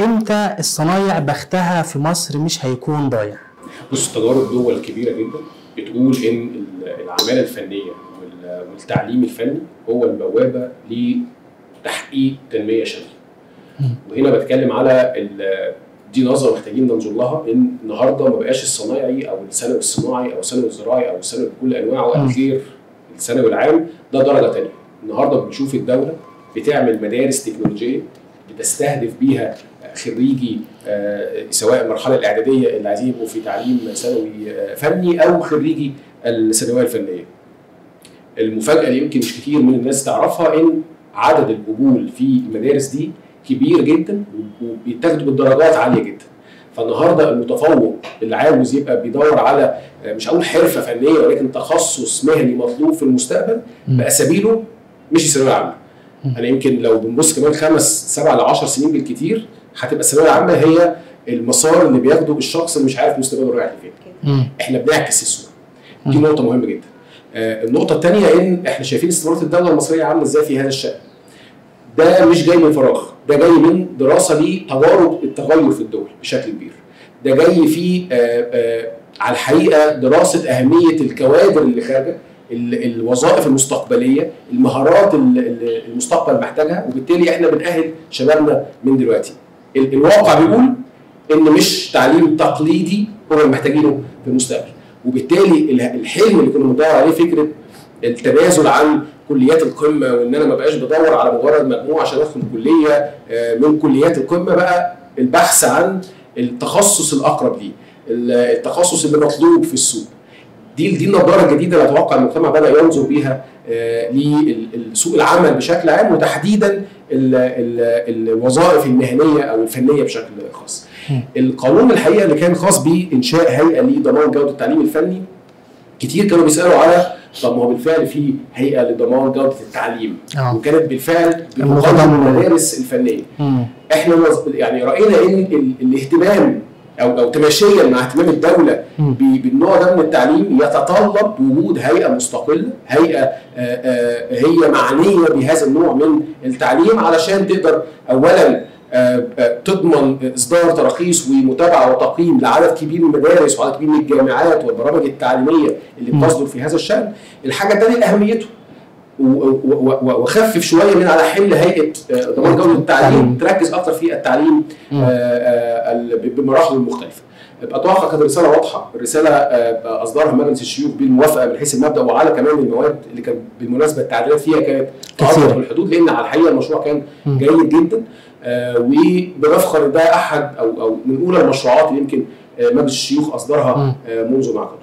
إمتى الصنايع بختها في مصر مش هيكون ضايع بص تجارب دول كبيره جدا بتقول إن العمالة الفنية وال- والتعليم الفني هو البوابة لتحقيق تنمية شاملة. وهنا بتكلم على دي نظرة محتاجين ننظر لها إن النهارده ما بقاش الصنايعي أو الثانوي الصناعي أو الثانوي الزراعي أو الثانوي بكل أنواعه. غير الثانوي العام ده درجة ثانية. النهارده بنشوف الدولة بتعمل مدارس تكنولوجية بتستهدف بيها خريجي آه، سواء المرحلة الإعدادية اللي عايزين يبقوا في تعليم ثانوي آه، فني أو خريجي الثانوية الفنية. المفاجأة اللي يمكن مش كتير من الناس تعرفها إن عدد القبول في المدارس دي كبير جدا وبيتاخدوا بالدرجات عالية جدا. فالنهاردة المتفوق اللي عاوز يبقى بيدور على آه، مش هقول حرفة فنية ولكن تخصص مهني مطلوب في المستقبل. بقى سبيله مش الثانوية العامة. أنا يمكن لو بنبص كمان خمس سبع ل 10 سنين بالكتير هتبقى الثانوية العامة هي المسار اللي بياخده الشخص اللي مش عارف مستقبله رايح لفين. إحنا بنعكس الصورة. دي. نقطة مهمة جدا. آه، النقطة الثانية إن إحنا شايفين استثمارات الدولة المصرية عاملة إزاي في هذا الشأن. ده مش جاي من فراغ، ده جاي من دراسة لتجارب التغير في الدول بشكل كبير. ده جاي في آه، آه، على الحقيقة دراسة أهمية الكوادر اللي خارجة ال- الوظائف المستقبلية المهارات ال- ال- المستقبل محتاجها وبالتالي إحنا بنأهل شبابنا من دلوقتي الواقع بيقول إن مش تعليم تقليدي هو اللي محتاجينه في المستقبل. وبالتالي ال- الحلم اللي كنا بندور عليه فكرة التنازل عن كليات القمة وإن أنا ما بقاش بدور على مجرد مجموع عشان أدخل كلية آه، من كليات القمة بقى البحث عن التخصص الأقرب ليه ال- التخصص اللي مطلوب في السوق. دي دي النظاره الجديدة اللي أتوقع المجتمع بدأ ينظر بيها لسوق العمل بشكل عام وتحديدا ال- ال- الوظائف المهنية أو الفنية بشكل خاص. القانون الحقيقة اللي كان خاص بانشاء هيئة لضمان جودة التعليم الفني كتير كانوا بيسألوا على طب ما هو بالفعل في هيئة لضمان جودة التعليم آه وكانت بالفعل. بمقدم المدارس الفنية. مم. إحنا يعني رأينا إن ال- الاهتمام أو أو تماشيا مع اهتمام الدولة بالنوع ده من التعليم يتطلب وجود هيئة مستقلة، هيئة آه، آه، هي معنية بهذا النوع من التعليم علشان تقدر اولا آه، تضمن إصدار تراخيص ومتابعة وتقييم لعدد كبير من المدارس وعدد كبير من الجامعات والبرامج التعليمية اللي. بتصدر في هذا الشأن. الحاجة الثانية أهميته وخفف شوية من على حمل هيئة آه، ضمان جودة التعليم تركز أكتر في التعليم. آه، آه، بمراحله المختلفه. أتوقع كانت الرسالة واضحة، الرسالة آه، اصدرها مجلس الشيوخ بالموافقة من حيث المبدأ وعلى كمان المواد اللي كان بالمناسبة التعديلات فيها كانت كثيرة. تعرض بالحدود لأن على الحقيقة المشروع كان. جيد جدا آه، وبنفخر ده أحد أو أو من أولى المشروعات اللي يمكن آه، مجلس الشيوخ أصدرها. آه، منذ معقده.